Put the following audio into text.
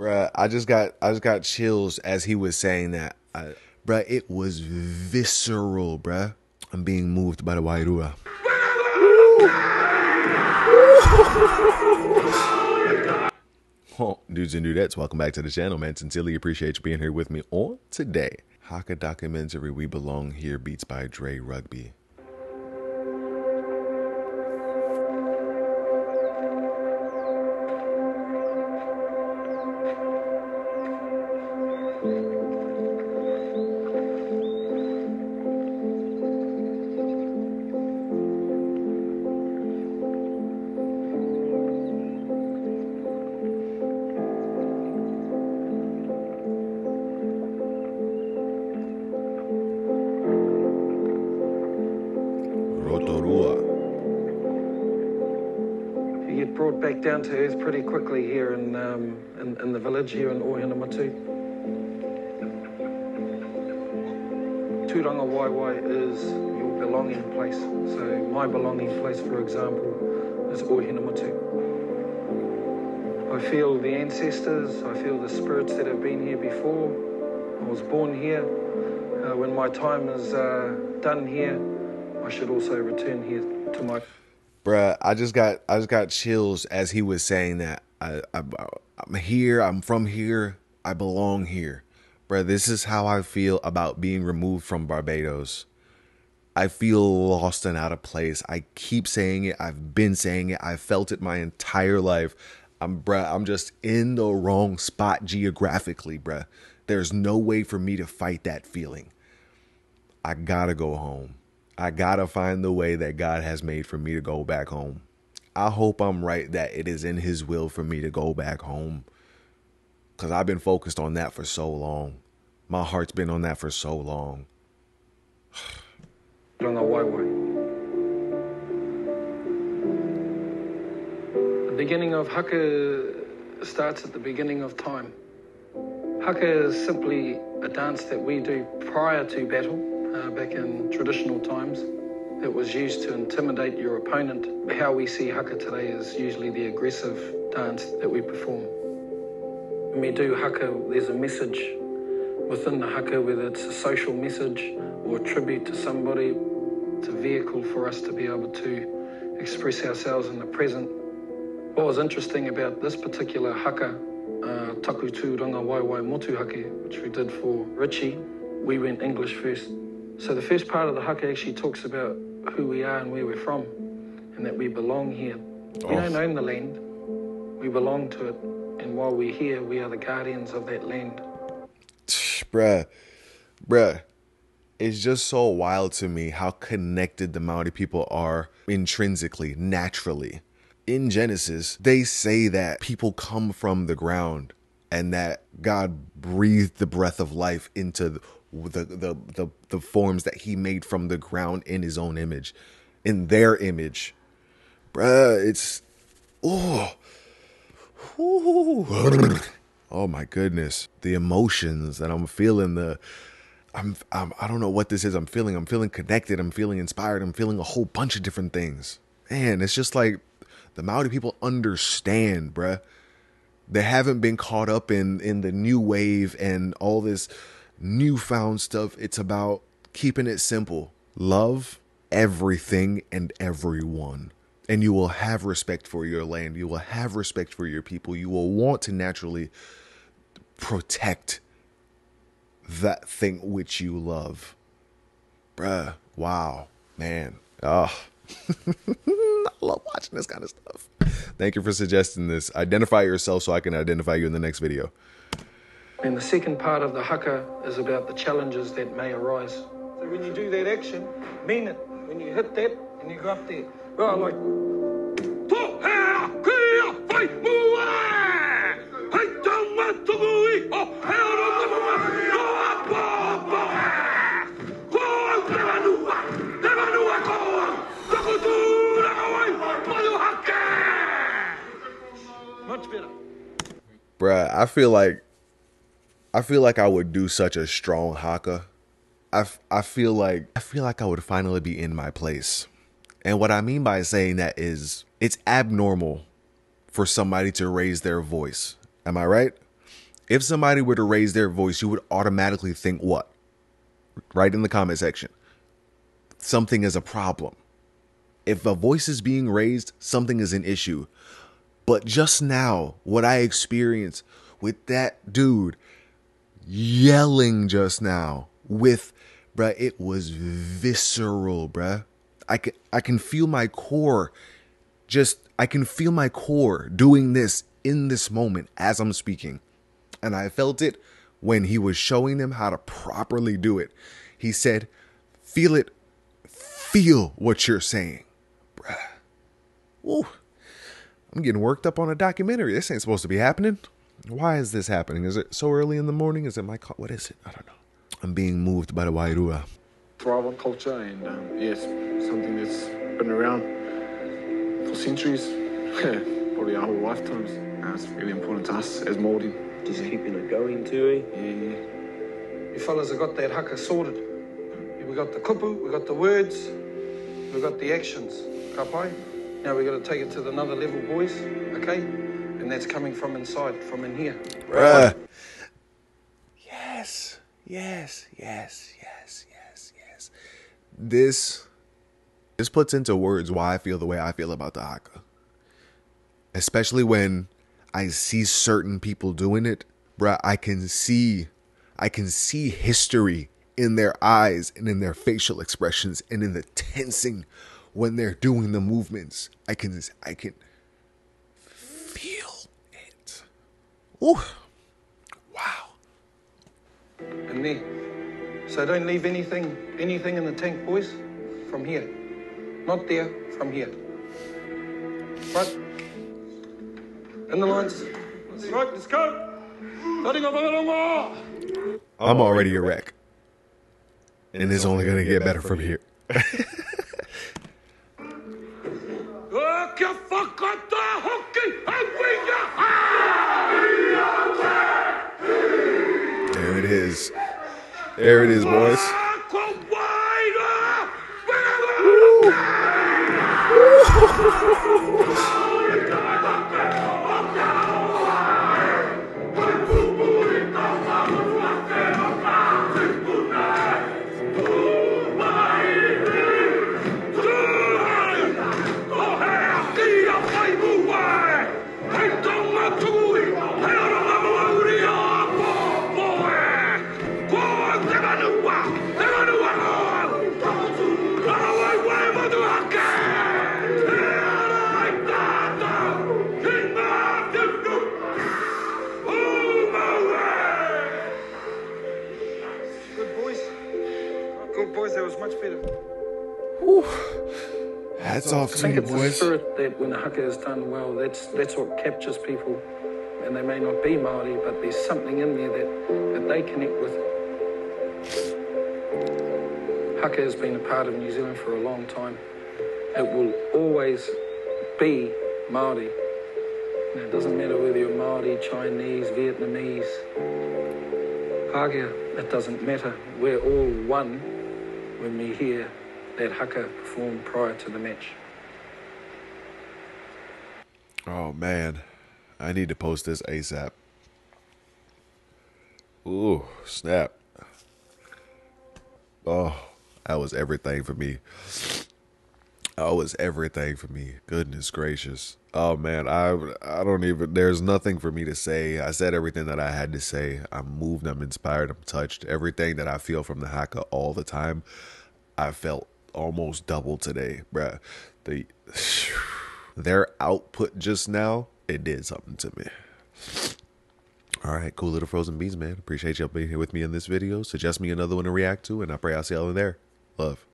Bruh, I just got I just got chills as he was saying that. I, bruh, it was visceral, bruh. I'm being moved by the Wairua. oh, dudes and dudettes, welcome back to the channel, man. Sincerely appreciate you being here with me on today. Haka documentary We Belong Here beats by Dre Rugby. Rotorua. You get brought back down to earth pretty quickly here in, um, in, in the village here in Ohinemutu. Turanga Waiwai is your belonging place. So my belonging place, for example, is Ohinemutu. I feel the ancestors, I feel the spirits that have been here before. I was born here. Uh, when my time is uh, done here, I should also return here to my Bruh, I just got I just got chills as he was saying that. I, I I'm here. I'm from here. I belong here, bruh. This is how I feel about being removed from Barbados. I feel lost and out of place. I keep saying it. I've been saying it. I felt it my entire life. I'm bruh. I'm just in the wrong spot geographically, bruh. There's no way for me to fight that feeling. I gotta go home. I gotta find the way that God has made for me to go back home. I hope I'm right that it is in His will for me to go back home. Because I've been focused on that for so long. My heart's been on that for so long. Runga Waiwai. The beginning of haka starts at the beginning of time. Haka is simply a dance that we do prior to battle, uh, back in traditional times. It was used to intimidate your opponent. How we see haka today is usually the aggressive dance that we perform. When we do haka, there's a message within the haka, whether it's a social message or a tribute to somebody. It's a vehicle for us to be able to express ourselves in the present. What was interesting about this particular haka, uh, Taku Tu Ranga Motu Hake, which we did for Richie, we went English first. So the first part of the haka actually talks about who we are and where we're from, and that we belong here. We don't own the land, we belong to it, and while we're here, we are the guardians of that land. bruh, bruh. It's just so wild to me how connected the Maori people are intrinsically, naturally. In Genesis, they say that people come from the ground and that God breathed the breath of life into the the the the, forms that he made from the ground in his own image, in their image. Bruh, it's oh oh my goodness. The emotions that i'm feeling the I'm, I'm i don't know what this is i'm feeling. I'm feeling connected. I'm feeling inspired. I'm feeling a whole bunch of different things. Man it's just like the maori people understand bruh. They haven't been caught up in in the new wave and all this newfound stuff. It's about keeping it simple. Love everything and everyone. And you will have respect for your land. You will have respect for your people. You will want to naturally protect that thing which you love. Bruh wow man. Oh I love watching this kind of stuff. Thank you for suggesting this. Identify yourself so I can identify you in the next video. And the second part of the haka is about the challenges that may arise. So when you do that action, mean it. When you hit that and you go up there, well, like. Much better. Bruh, I feel like I feel like I would do such a strong haka. I, I feel like I feel like I would finally be in my place. And what I mean by saying that is it's abnormal for somebody to raise their voice. Am I right? If somebody were to raise their voice, you would automatically think what? Right in the comment section. Something is a problem. If a voice is being raised, something is an issue. But just now, what I experienced with that dude yelling just now with bruh, it was visceral, bruh. I can I can feel my core just I can feel my core doing this in this moment as I'm speaking. And I felt it when he was showing them how to properly do it. He said, "Feel it. Feel what you're saying." Bruh. Woo. I'm getting worked up on a documentary. This ain't supposed to be happening. Why is this happening? Is it so early in the morning? Is it my call? What is it? I don't know. I'm being moved by the Wairua. thrive on culture and um, yes, something that's been around for centuries, probably our whole lifetimes. Uh, it's really important to us as Māori. Just keeping it going too, eh? Yeah, yeah. You fellas have got that haka sorted. We got the kupu, we got the words, we got the actions. Kapai. Now we got to take it to the another level, boys. Okay? And that's coming from inside, from in here. Bruh. Yes, yes, yes, yes, yes, yes. This this puts into words why I feel the way I feel about the haka. Especially when I see certain people doing it, bruh, I can see I can see history in their eyes and in their facial expressions and in the tensing when they're doing the movements. I can I can feel it. Ooh. Wow. In there. So don't leave anything, anything in the tank, boys. From here. Not there, from here. Right. In the lines. Right, let's go. Starting off a I'm already a wreck. And it's only gonna get better from here. is. There it is, boys. Hats off I to think you, it's the boys. spirit that when haka is done well, that's that's what captures people. And they may not be Maori, but there's something in there that, that they connect with. Haka has been a part of New Zealand for a long time. It will always be Maori. And it doesn't matter whether you're Maori, Chinese, Vietnamese, Pākehā, it doesn't matter. We're all one when we hear that haka performed prior to the match. Oh man, I need to post this ASAP. Ooh, snap. Oh, that was everything for me. That was everything for me. Goodness gracious. Oh man, I I don't even there's nothing for me to say. I said everything that I had to say. I'm moved, I'm inspired, I'm touched. Everything that I feel from the haka all the time, I felt almost double today, bruh. The their output just now, it did something to me. All right, cool little frozen beans, man. Appreciate y'all being here with me in this video. Suggest me another one to react to, and I pray I'll see y'all in there. Love.